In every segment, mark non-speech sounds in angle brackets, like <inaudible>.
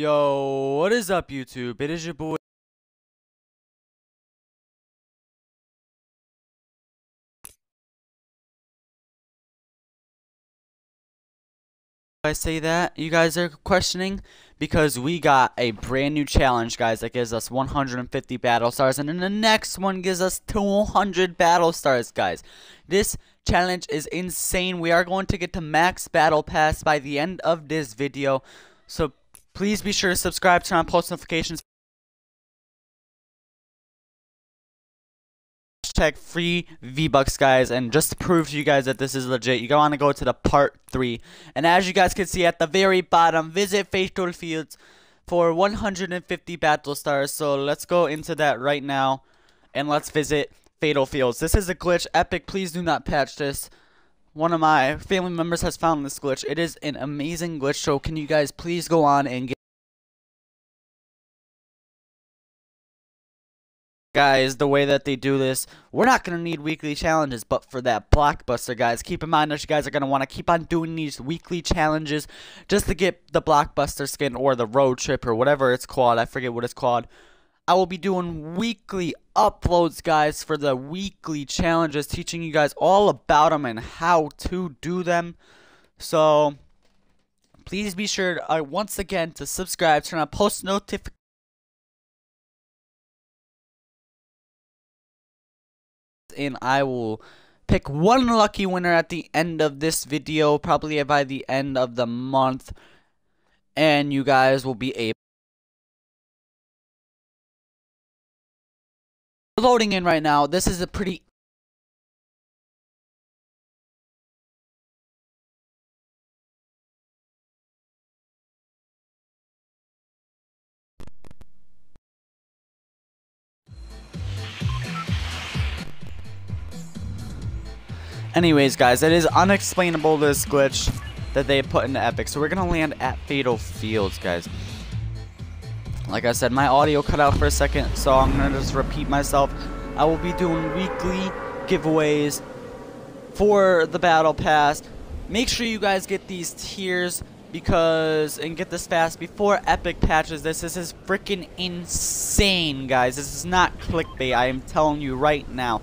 Yo, what is up, YouTube? It is your boy. I say that, you guys are questioning, because we got a brand new challenge, guys, that gives us 150 battle stars, and then the next one gives us 200 battle stars, guys. This challenge is insane. We are going to get to max battle pass by the end of this video, so please be sure to subscribe, turn on post notifications. hashtag free V-Bucks, guys. And just to prove to you guys that this is legit, you want to go to the part 3. And as you guys can see at the very bottom, visit Fatal Fields for 150 battle stars. So let's go into that right now. And let's visit Fatal Fields. This is a glitch. Epic, please do not patch this. One of my family members has found this glitch. It is an amazing glitch. So can you guys please go on and get guys, the way that they do this, we're not going to need weekly challenges, but for that blockbuster, guys, keep in mind that you guys are going to want to keep on doing these weekly challenges just to get the blockbuster skin or the road trip or whatever it's called. I forget what it's called. I will be doing weekly uploads, guys, for the weekly challenges, teaching you guys all about them and how to do them. So, please be sure, uh, once again, to subscribe, turn on post notifications and I will pick one lucky winner at the end of this video, probably by the end of the month, and you guys will be able loading in right now. This is a pretty Anyways, guys, it is unexplainable this glitch that they put into Epic. So we're going to land at Fatal Fields, guys. Like I said, my audio cut out for a second, so I'm going to just repeat myself. I will be doing weekly giveaways for the Battle Pass. Make sure you guys get these tiers because and get this fast before Epic patches this. This is freaking insane, guys. This is not clickbait. I am telling you right now.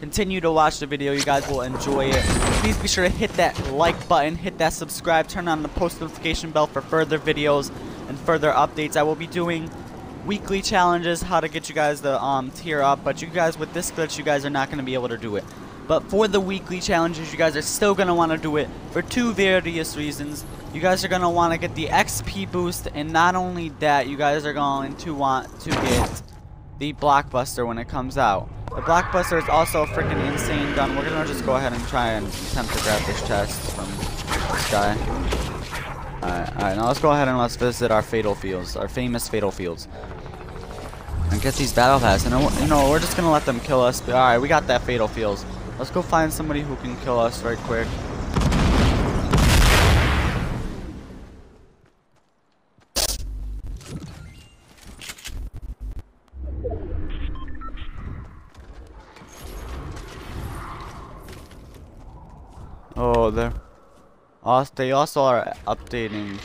Continue to watch the video. You guys will enjoy it. Please be sure to hit that like button, hit that subscribe, turn on the post notification bell for further videos and further updates. I will be doing weekly challenges, how to get you guys the um, tier up. But you guys, with this glitch, you guys are not going to be able to do it. But for the weekly challenges, you guys are still going to want to do it for two various reasons. You guys are going to want to get the XP boost, and not only that, you guys are going to want to get the Blockbuster when it comes out. The Blockbuster is also a freaking insane gun. We're gonna just go ahead and try and attempt to grab this chest from this guy. Alright, alright, now let's go ahead and let's visit our Fatal Fields, our famous Fatal Fields. And get these Battle Pass. And, you know, we're just gonna let them kill us. Alright, we got that Fatal Fields. Let's go find somebody who can kill us right quick. Oh, they they also are updating.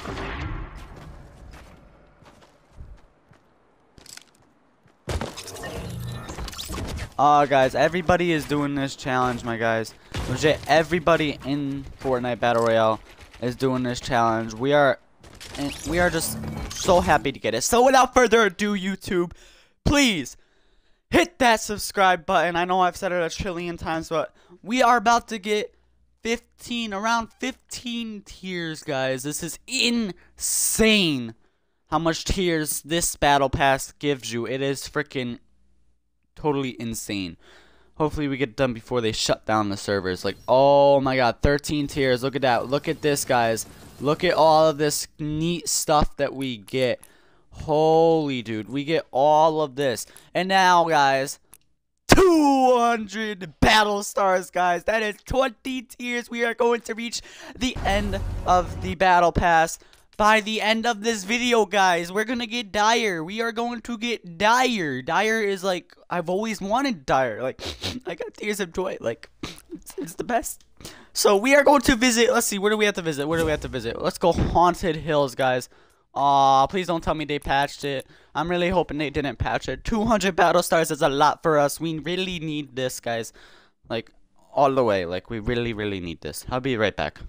Oh, guys, everybody is doing this challenge, my guys. Legit, everybody in Fortnite Battle Royale is doing this challenge. We are, eh, we are just so happy to get it. So, without further ado, YouTube, please hit that subscribe button. I know I've said it a trillion times, but we are about to get 15, around 15 tiers, guys. This is insane how much tiers this battle pass gives you. It is freaking totally insane. Hopefully we get done before they shut down the servers. Like, oh my god, 13 tiers. Look at that. Look at this, guys. Look at all of this neat stuff that we get. Holy dude, we get all of this. And now, guys, 200 battle stars, guys. That is 20 tiers. We are going to reach the end of the battle pass. By the end of this video, guys, we're going to get Dire. We are going to get Dire. Dire is like, I've always wanted Dire. Like, <laughs> I got Tears of Joy. Like, it's, it's the best. So, we are going to visit. Let's see, where do we have to visit? Where do we have to visit? Let's go Haunted Hills, guys. Aw, please don't tell me they patched it. I'm really hoping they didn't patch it. 200 battle stars is a lot for us. We really need this, guys. Like, all the way. Like, we really, really need this. I'll be right back.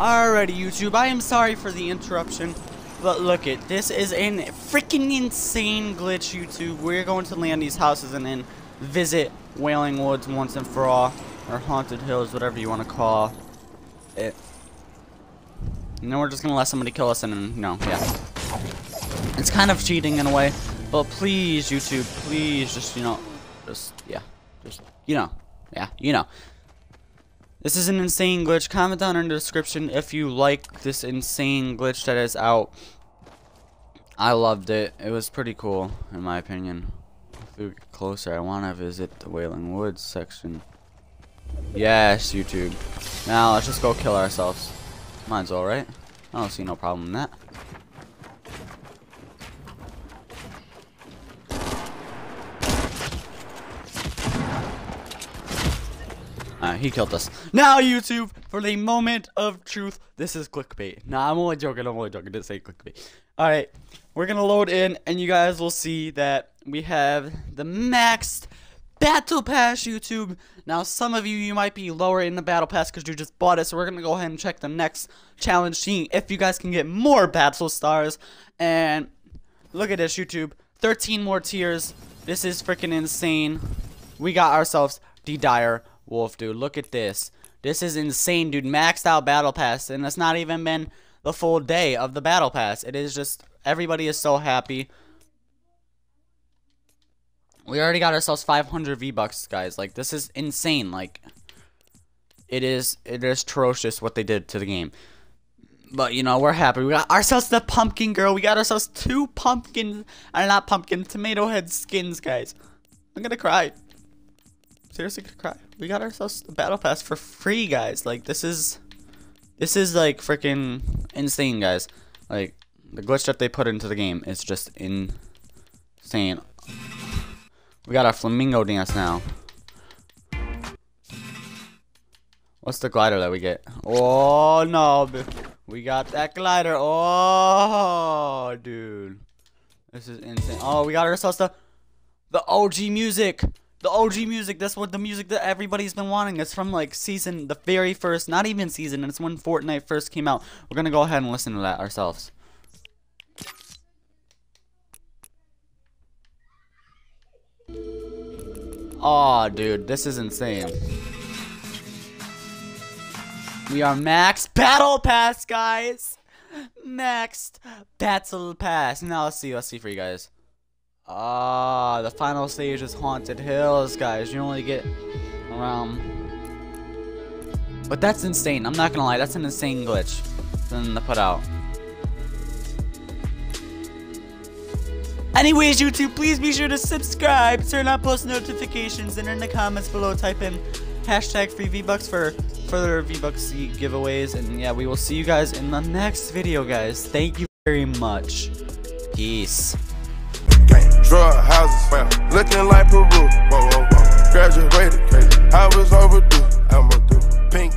Alrighty, YouTube, I am sorry for the interruption, but look it, this is an freaking insane glitch, YouTube. We're going to land these houses and then visit Wailing Woods once and for all, or Haunted Hills, whatever you want to call it. And then we're just to let somebody kill us and then, no, yeah. It's kind of cheating in a way, but please, YouTube, please, just, you know, just, yeah, just, you know, yeah, you know. This is an insane glitch. Comment down in the description if you like this insane glitch that is out. I loved it. It was pretty cool, in my opinion. If we get closer, I want to visit the Wailing Woods section. Yes, YouTube. Now, let's just go kill ourselves. Might alright. I don't see no problem in that. Uh, he killed us. Now, YouTube, for the moment of truth, this is clickbait. Nah, I'm only joking. I'm only joking. Didn't say clickbait. All right, we're gonna load in, and you guys will see that we have the maxed battle pass. YouTube. Now, some of you, you might be lower in the battle pass because you just bought it. So we're gonna go ahead and check the next challenge, seeing if you guys can get more battle stars. And look at this, YouTube. 13 more tiers. This is freaking insane. We got ourselves the dire Wolf, dude. Look at this. This is insane, dude. Maxed out Battle Pass, and it's not even been the full day of the Battle Pass. It is just, everybody is so happy. We already got ourselves 500 V-Bucks, guys. Like, this is insane. Like, it is, it is atrocious what they did to the game. But, you know, we're happy. We got ourselves the pumpkin girl. We got ourselves two pumpkin, or not pumpkin, tomato head skins, guys. I'm gonna cry seriously gonna cry. We got ourselves a battle pass for free, guys. Like this is, this is like freaking insane, guys. Like the glitch that they put into the game is just insane. We got our flamingo dance now. What's the glider that we get? Oh no, we got that glider. Oh, dude, this is insane. Oh, we got ourselves the the OG music. The OG music, that's what the music that everybody's been wanting. It's from like season, the very first, not even season, it's when Fortnite first came out. We're gonna go ahead and listen to that ourselves. Aw, oh, dude, this is insane. We are max battle pass, guys. Next battle pass. Now let's see. Let's see for you guys. Ah, the final stage is Haunted Hills, guys. You only get around. But that's insane. I'm not gonna lie. That's an insane glitch. Then to put out. Anyways, YouTube, please be sure to subscribe, turn on post notifications, and in the comments below type in hashtag free V-Bucks for further V-Bucks giveaways. And yeah, we will see you guys in the next video, guys. Thank you very much. Peace. Houses. Looking like Peru. Whoa, whoa, whoa. Graduated, crazy. I was overdue. I'm a dude. Pink.